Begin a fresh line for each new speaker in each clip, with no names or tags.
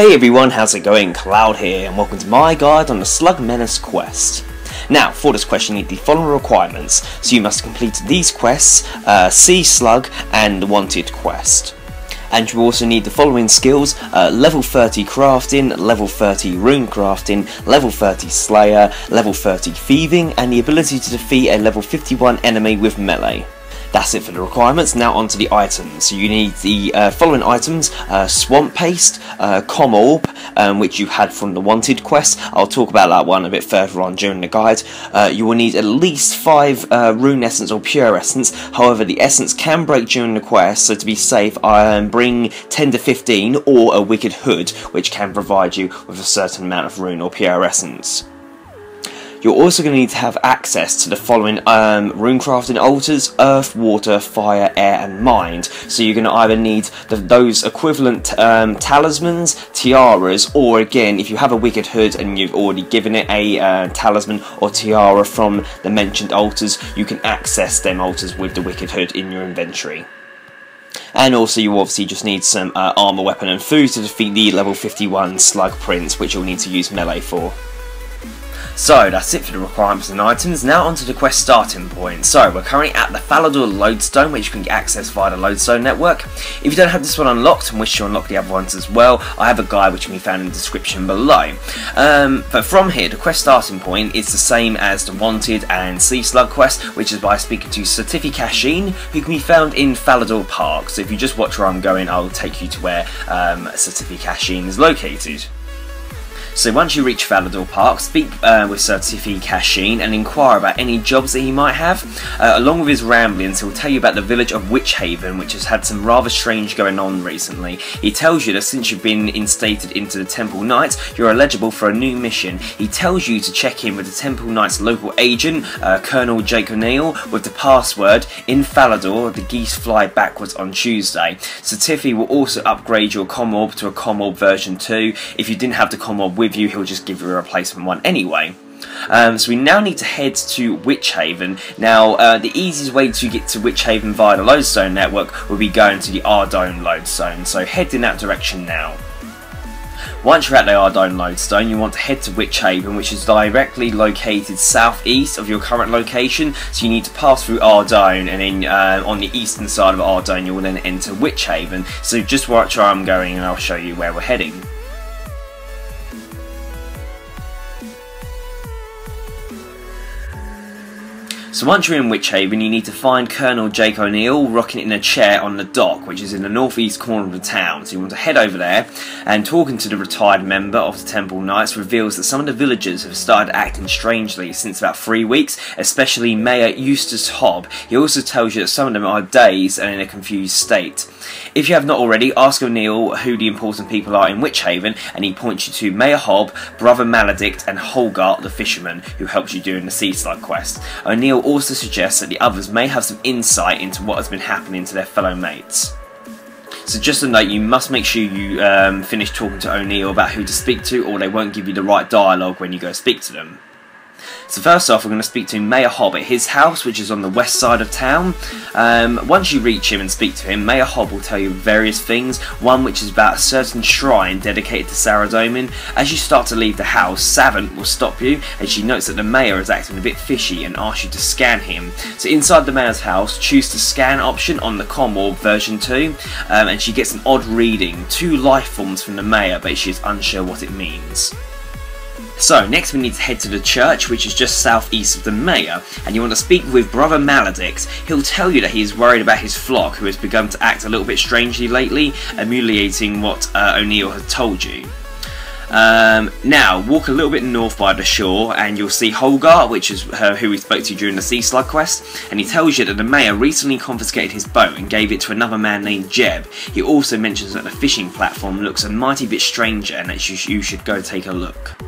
Hey everyone, how's it going? Cloud here, and welcome to my guide on the Slug Menace quest. Now, for this quest you need the following requirements, so you must complete these quests, uh, Sea Slug and the Wanted quest. And you also need the following skills, uh, level 30 crafting, level 30 rune crafting, level 30 slayer, level 30 thieving, and the ability to defeat a level 51 enemy with melee. That's it for the requirements. Now onto the items. So you need the uh, following items: uh, Swamp Paste, uh, Commorb, um, which you had from the Wanted quest. I'll talk about that one a bit further on during the guide. Uh, you will need at least five uh, Rune Essence or Pure Essence. However, the Essence can break during the quest, so to be safe, um, bring 10 to 15 or a Wicked Hood, which can provide you with a certain amount of Rune or Pure Essence. You're also going to need to have access to the following um, runecrafting altars, earth, water, fire, air and mind. So you're going to either need the, those equivalent um, talismans, tiaras, or again, if you have a wicked hood and you've already given it a uh, talisman or tiara from the mentioned altars, you can access them altars with the wicked hood in your inventory. And also you obviously just need some uh, armor, weapon and food to defeat the level 51 slug prince, which you'll need to use melee for. So that's it for the requirements and items, now onto the quest starting point. So we're currently at the Falador Lodestone which you can access via the Lodestone network. If you don't have this one unlocked and wish to unlock the other ones as well, I have a guide which can be found in the description below. Um, but from here, the quest starting point is the same as the Wanted and Sea Slug quest, which is by speaking to Sir Tiffy Cashien, who can be found in Falador Park. So if you just watch where I'm going, I'll take you to where um, Sir Tiffy Cashien is located. So once you reach Falador Park, speak uh, with Sir Tiffy Cashien and inquire about any jobs that he might have. Uh, along with his ramblings, he'll tell you about the village of Witchaven, which has had some rather strange going on recently. He tells you that since you've been instated into the Temple Knights, you're eligible for a new mission. He tells you to check in with the Temple Knights local agent, uh, Colonel Jake O'Niall, with the password, in Falador, the geese fly backwards on Tuesday. So Tiffy will also upgrade your Commorb to a Commorb version 2. If you didn't have the Commorb with you, he'll just give you a replacement one anyway. Um, so we now need to head to Witchaven. Now, uh, the easiest way to get to Witchaven via the Lodestone network would be going to the Ardougne Lodestone, so head in that direction now. Once you're at the Ardougne Lodestone, you want to head to Witchaven, which is directly located southeast of your current location, so you need to pass through Ardougne, and then uh, on the eastern side of Ardougne you will then enter Witchaven. So just watch where I'm going and I'll show you where we're heading. So once you're in Witchaven, you need to find Colonel Jake O'Niall rocking in a chair on the dock, which is in the northeast corner of the town. So you want to head over there, and talking to the retired member of the Temple Knights reveals that some of the villagers have started acting strangely since about three weeks, especially Mayor Eustace Hobb. He also tells you that some of them are dazed and in a confused state. If you have not already, ask O'Niall who the important people are in Witchaven, and he points you to Mayor Hobb, Brother Maledict, and Holgar the fisherman, who helps you during the Sea Slug quest. O'Niall also suggests that the others may have some insight into what has been happening to their fellow mates. So just a note, you must make sure you um, finish talking to O'Niall about who to speak to or they won't give you the right dialogue when you go speak to them. So first off, we're going to speak to Mayor Hobb at his house, which is on the west side of town. Um, once you reach him and speak to him, Mayor Hobb will tell you various things. One which is about a certain shrine dedicated to Saradomin. As you start to leave the house, Savant will stop you, and she notes that the mayor is acting a bit fishy and asks you to scan him. So inside the mayor's house, choose the scan option on the Commorb version 2, um, and she gets an odd reading, two life forms from the mayor, but she is unsure what it means. So, next we need to head to the church, which is just southeast of the mayor, and you want to speak with Brother Maledict. He'll tell you that he is worried about his flock, who has begun to act a little bit strangely lately, emulating what uh, O'Niall had told you. Um, now, walk a little bit north by the shore and you'll see Holgar, which is uh, who we spoke to during the Sea Slug quest, and he tells you that the mayor recently confiscated his boat and gave it to another man named Jeb. He also mentions that the fishing platform looks a mighty bit stranger and that you, you should go take a look.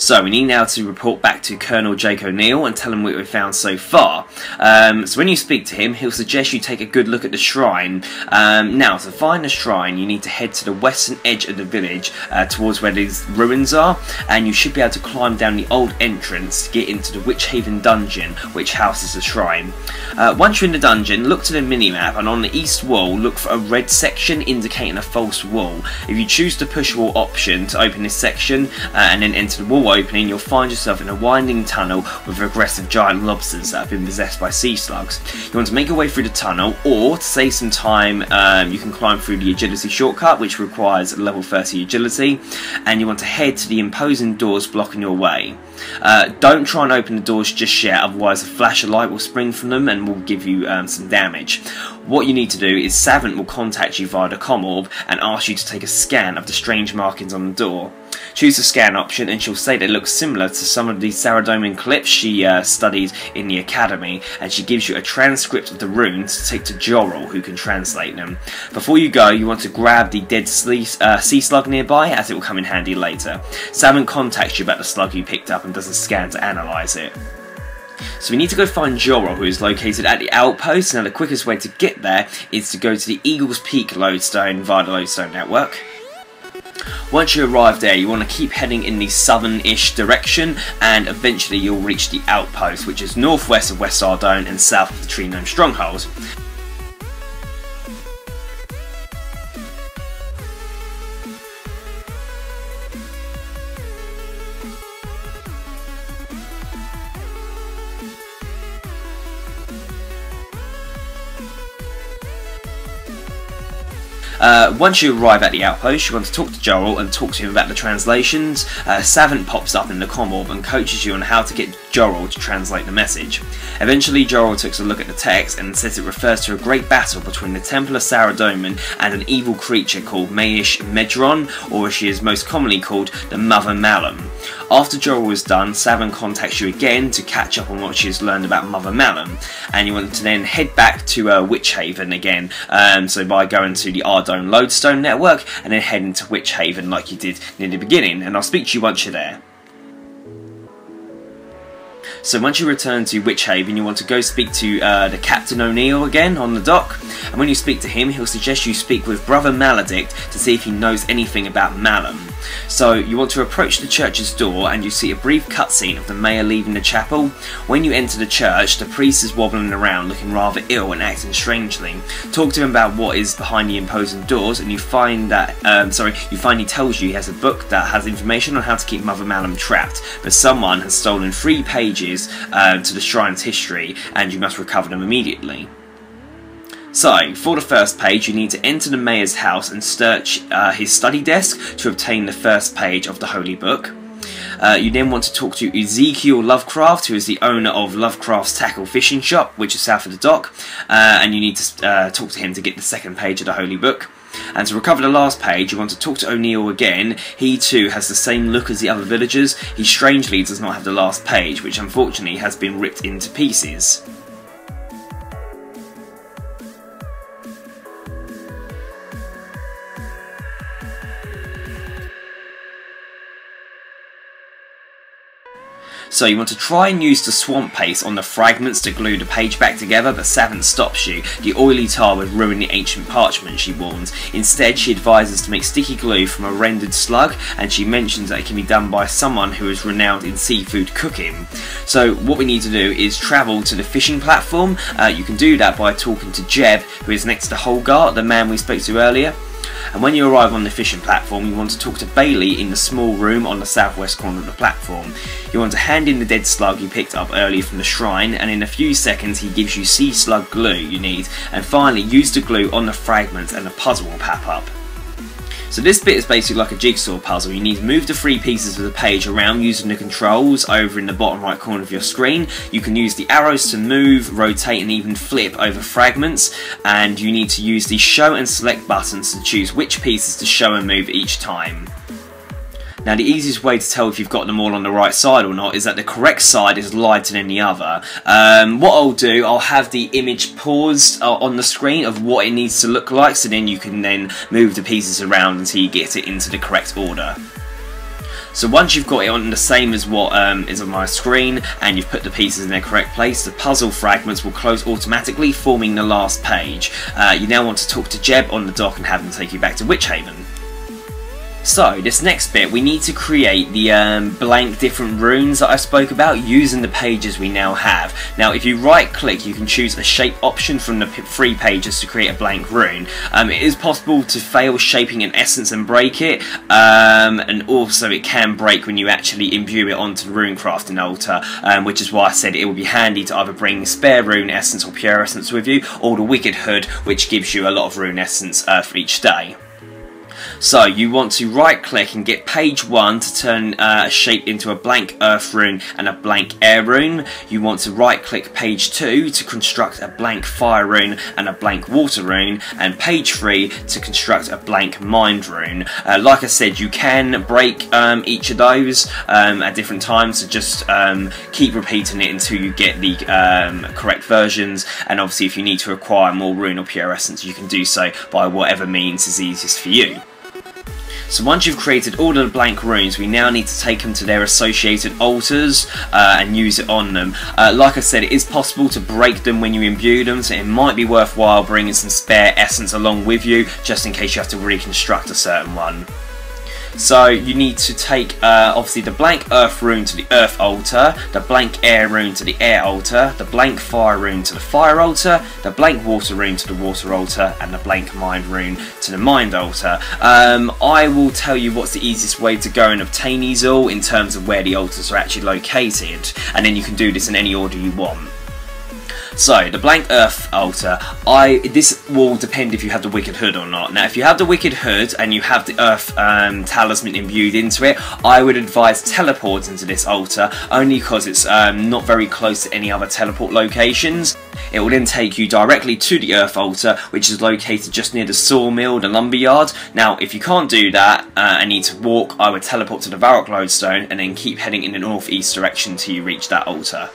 So we need now to report back to Colonel Jake O'Niall and tell him what we've found so far. Um, so when you speak to him, he'll suggest you take a good look at the shrine. Um, now, to find the shrine, you need to head to the western edge of the village uh, towards where these ruins are, and you should be able to climb down the old entrance to get into the Witchaven dungeon, which houses the shrine. Uh, once you're in the dungeon, look to the minimap, and on the east wall, look for a red section indicating a false wall. If you choose the push wall option to open this section uh, and then enter the wall opening, you'll find yourself in a winding tunnel with aggressive giant lobsters that have been possessed by sea slugs. You want to make your way through the tunnel, or to save some time, um, you can climb through the agility shortcut, which requires level 30 agility, and you want to head to the imposing doors blocking your way. Uh, don't try and open the doors just yet, otherwise a flash of light will spring from them and will give you um, some damage. What you need to do is Savant will contact you via the Commorb and ask you to take a scan of the strange markings on the door. Choose the scan option and she'll say that it looks similar to some of the Saradomin clips she uh, studied in the academy and she gives you a transcript of the runes to take to Jorral who can translate them. Before you go you want to grab the dead uh, sea slug nearby as it will come in handy later. Savant contacts you about the slug you picked up and does a scan to analyse it. So we need to go find Jorral, who is located at the outpost. Now the quickest way to get there is to go to the Eagles Peak lodestone via the lodestone network. Once you arrive there, you want to keep heading in the southern-ish direction, and eventually you'll reach the outpost, which is northwest of West Ardougne and south of the Tree Gnome strongholds. Uh, once you arrive at the outpost, you want to talk to Joel and talk to him about the translations. Uh, Savant pops up in the Commorb and coaches you on how to get Joel to translate the message. Eventually, Joel takes a look at the text and says it refers to a great battle between the Templar Saradomin and an evil creature called Maish Medron, or as she is most commonly called, the Mother Mallum. After Jorral is done, Savant contacts you again to catch up on what she's learned about Mother Mallum, and you want to then head back to uh, Witchaven again, um, so by going to the Ardougne Lodestone network and then heading to Witchaven like you did near the beginning, and I'll speak to you once you're there. So once you return to Witchaven, you want to go speak to uh, the Captain O'Niall again on the dock. And when you speak to him, he'll suggest you speak with Brother Maledict to see if he knows anything about Mallum. So you want to approach the church's door and you see a brief cutscene of the mayor leaving the chapel. When you enter the church, the priest is wobbling around looking rather ill and acting strangely. Talk to him about what is behind the imposing doors and you find that, um, sorry, you find he tells you he has a book that has information on how to keep Mother Mallum trapped, but someone has stolen three pages uh, to the shrine's history and you must recover them immediately. So, for the first page, you need to enter the mayor's house and search uh, his study desk to obtain the first page of the Holy Book. Uh, you then want to talk to Ezekiel Lovecraft, who is the owner of Lovecraft's Tackle Fishing Shop, which is south of the dock, uh, and you need to uh, talk to him to get the second page of the Holy Book. And to recover the last page, you want to talk to O'Niall again. He too has the same look as the other villagers. He strangely does not have the last page, which unfortunately has been ripped into pieces. So you want to try and use the swamp paste on the fragments to glue the page back together, but Savant stops you. The oily tar would ruin the ancient parchment, she warns. Instead, she advises to make sticky glue from a rendered slug, and she mentions that it can be done by someone who is renowned in seafood cooking. So what we need to do is travel to the fishing platform. Uh, you can do that by talking to Jeb, who is next to Holgar, the man we spoke to earlier. And when you arrive on the fishing platform, you want to talk to Bailey in the small room on the southwest corner of the platform. You want to hand in the dead slug you picked up earlier from the shrine, and in a few seconds he gives you sea slug glue you need, and finally use the glue on the fragments and the puzzle will pop up. So this bit is basically like a jigsaw puzzle. You need to move the three pieces of the page around using the controls over in the bottom right corner of your screen. You can use the arrows to move, rotate and even flip over fragments and you need to use the show and select buttons to choose which pieces to show and move each time. Now the easiest way to tell if you've got them all on the right side or not is that the correct side is lighter than the other. Um, what I'll do, I'll have the image paused uh, on the screen of what it needs to look like so then you can then move the pieces around until you get it into the correct order. So once you've got it on the same as what um, is on my screen and you've put the pieces in their correct place, the puzzle fragments will close automatically, forming the last page. Uh, you now want to talk to Jeb on the dock and have him take you back to Witchaven. So, this next bit, we need to create the um, blank different runes that I spoke about using the pages we now have. Now, if you right click, you can choose a shape option from the free pages to create a blank rune. Um, it is possible to fail shaping an essence and break it, um, and also it can break when you actually imbue it onto the rune crafting altar, um, which is why I said it would be handy to either bring spare rune essence or pure essence with you, or the Wicked Hood, which gives you a lot of rune essence uh, for each day. So you want to right click and get page 1 to turn uh, a shape into a blank earth rune and a blank air rune. You want to right click page 2 to construct a blank fire rune and a blank water rune and page 3 to construct a blank mind rune. Uh, like I said you can break um, each of those um, at different times so just um, keep repeating it until you get the um, correct versions and obviously if you need to acquire more rune or pure essence you can do so by whatever means is easiest for you. So once you've created all of the blank runes, we now need to take them to their associated altars uh, and use it on them. Uh, like I said, it is possible to break them when you imbue them, so it might be worthwhile bringing some spare essence along with you, just in case you have to reconstruct a certain one. So you need to take uh, obviously the blank earth rune to the earth altar, the blank air rune to the air altar, the blank fire rune to the fire altar, the blank water rune to the water altar, and the blank mind rune to the mind altar. Um, I will tell you what's the easiest way to go and obtain these all in terms of where the altars are actually located, and then you can do this in any order you want. So, the blank earth altar, I this will depend if you have the wicked hood or not. Now, if you have the wicked hood and you have the earth um, talisman imbued into it, I would advise teleporting to this altar, only because it's um, not very close to any other teleport locations. It will then take you directly to the earth altar, which is located just near the sawmill, the lumberyard. Now, if you can't do that uh, and need to walk, I would teleport to the Varrock lodestone and then keep heading in the northeast direction till you reach that altar.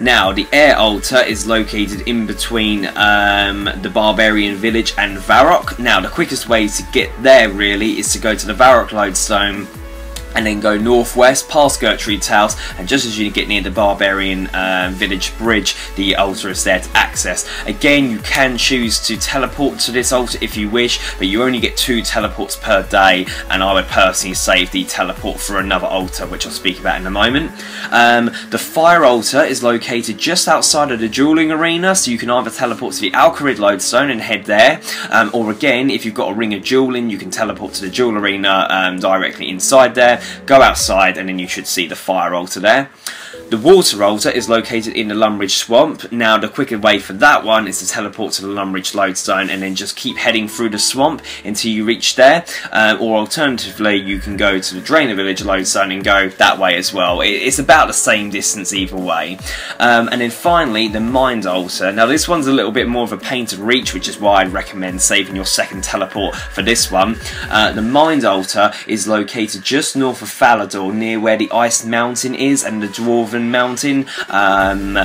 Now, the air altar is located in between um, the barbarian village and Varrock. Now, the quickest way to get there really is to go to the Varrock lodestone and then go northwest past Gertrude's house and just as you get near the Barbarian uh, Village Bridge the altar is there to access. Again you can choose to teleport to this altar if you wish but you only get two teleports per day and I would personally save the teleport for another altar which I'll speak about in a moment. Um, the fire altar is located just outside of the dueling arena so you can either teleport to the Al Kharid Lodestone and head there um, or again if you've got a ring of dueling you can teleport to the duel arena um, directly inside there go outside and then you should see the fire altar there. The water altar is located in the Lumbridge Swamp. Now the quicker way for that one is to teleport to the Lumbridge Lodestone and then just keep heading through the swamp until you reach there. Uh, or alternatively you can go to the Draynor Village Lodestone and go that way as well. It's about the same distance either way. Um, and then finally the Mind Altar. Now this one's a little bit more of a pain to reach which is why I'd recommend saving your second teleport for this one. Uh, the Mind Altar is located just north of Falador near where the Ice Mountain is and the Dwarven Mountain. Um,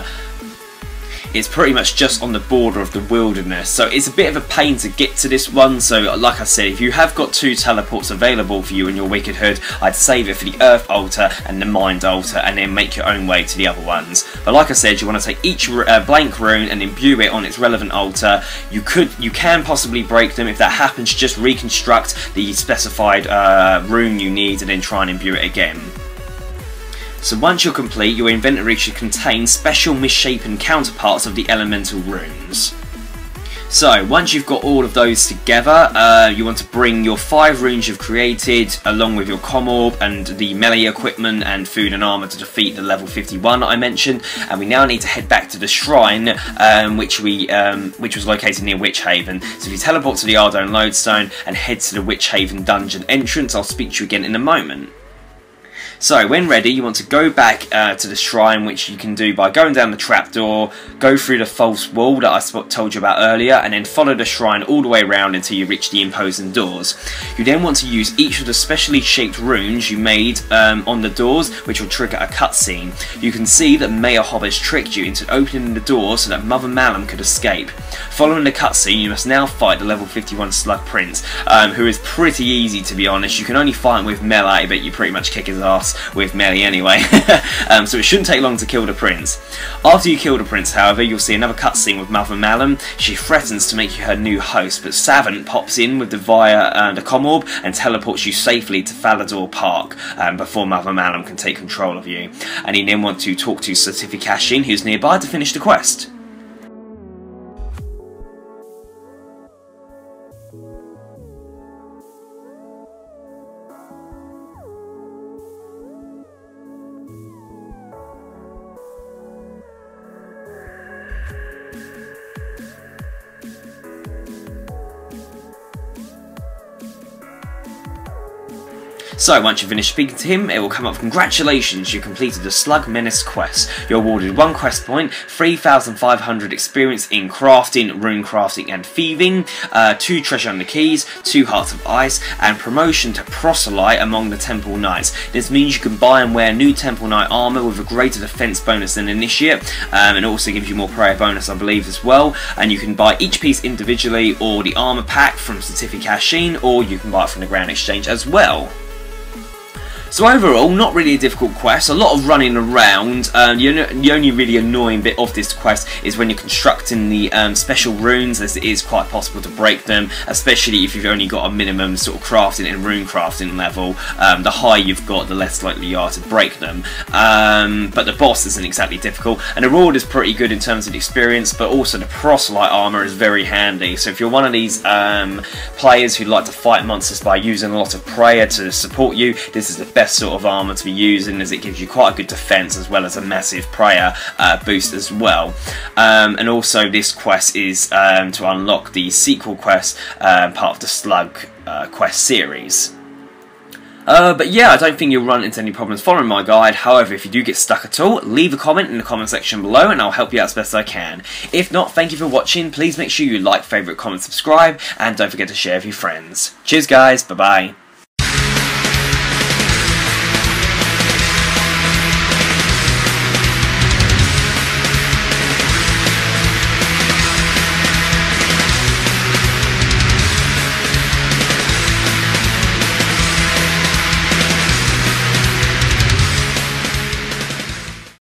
it's pretty much just on the border of the wilderness. So it's a bit of a pain to get to this one. So like I said if you have got two teleports available for you in your Wicked Hood I'd save it for the Earth Altar and the Mind Altar and then make your own way to the other ones. But like I said you want to take each uh, blank rune and imbue it on its relevant altar. You could you can possibly break them. If that happens just reconstruct the specified uh, rune you need and then try and imbue it again so once you're complete, your inventory should contain special misshapen counterparts of the elemental runes. So, once you've got all of those together, uh, you want to bring your five runes you've created, along with your Commorb and the melee equipment and food and armor to defeat the level 51 that I mentioned. And we now need to head back to the shrine, um, which we um, which was located near Witchaven. So if you teleport to the Ardougne Lodestone and head to the Witchaven dungeon entrance, I'll speak to you again in a moment. So when ready, you want to go back uh, to the shrine, which you can do by going down the trapdoor, go through the false wall that I told you about earlier, and then follow the shrine all the way around until you reach the imposing doors. You then want to use each of the specially shaped runes you made um, on the doors, which will trigger a cutscene. You can see that Mayor Hobbes tricked you into opening the door so that Mother Mallum could escape. Following the cutscene, you must now fight the level 51 Slug Prince, um, who is pretty easy to be honest. You can only fight him with melee, but you pretty much kick his ass with melee anyway. um, so it shouldn't take long to kill the prince. After you kill the prince, however, you'll see another cutscene with Mother Mallum. She threatens to make you her new host, but Savant pops in with the via uh, the Commorb and teleports you safely to Falador Park um, before Mother Mallum can take control of you. And he then wants to talk to Sir Tiffy Cashien, who's nearby, to finish the quest. Bye. So, once you finish speaking to him, it will come up, congratulations, you completed the Slug Menace quest. You're awarded 1 quest point, 3,500 experience in crafting, rune crafting and thieving, uh, 2 treasure hunter keys, 2 hearts of ice, and promotion to proselyte among the temple knights. This means you can buy and wear new temple knight armor with a greater defense bonus than initiate, um, and also gives you more prayer bonus I believe as well, and you can buy each piece individually or the armor pack from Sir Tiffy Cashien, or you can buy it from the Grand Exchange as well. So overall, not really a difficult quest, a lot of running around. Um, the only really annoying bit of this quest is when you're constructing the um, special runes, as it is quite possible to break them, especially if you've only got a minimum sort of crafting and rune crafting level. Um, the higher you've got, the less likely you are to break them. Um, but the boss isn't exactly difficult, and the reward is pretty good in terms of experience, but also the proselyte armor is very handy. So if you're one of these um, players who like to fight monsters by using a lot of prayer to support you, this is the best sort of armor to be using as it gives you quite a good defense as well as a massive prayer uh, boost as well. Um, and also this quest is um, to unlock the sequel quest, uh, part of the Slug uh, quest series. Uh, but yeah, I don't think you'll run into any problems following my guide. However, if you do get stuck at all, leave a comment in the comment section below and I'll help you out as best I can. If not, thank you for watching. Please make sure you like, favourite, comment, subscribe, and don't forget to share with your friends. Cheers guys, bye bye.